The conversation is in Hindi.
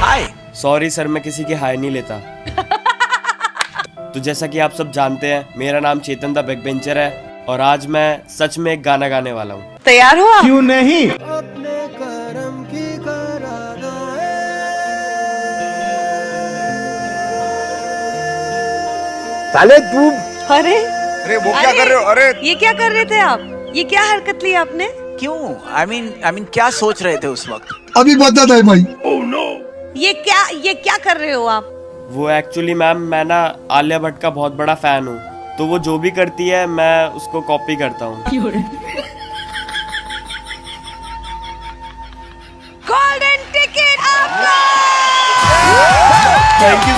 हाय सॉरी सर मैं किसी की हाय नहीं लेता। तो जैसा कि आप सब जानते हैं मेरा नाम चेतन द बैक बेंचर है और आज मैं सच में एक गाना गाने वाला हूँ। तैयार हो आप क्यों नहीं? साले तू अरे। अरे वो क्या कर रहे हो? अरे ये क्या कर रहे थे आप? ये क्या हरकत ली आपने? क्यों? आई मीन आई मीन क्या सोच रहे थे उस वक्त? अभी बता दे भाई। ये क्या ये क्या कर रहे हो आप? वो एक्चुअली मैम मैं ना आलिया भट्ट का बहुत बड़ा फ़ैन हूँ। तो वो जो भी करती है मैं उसको कॉपी करता हूँ। गोल्डन टिकट आपका! Thank you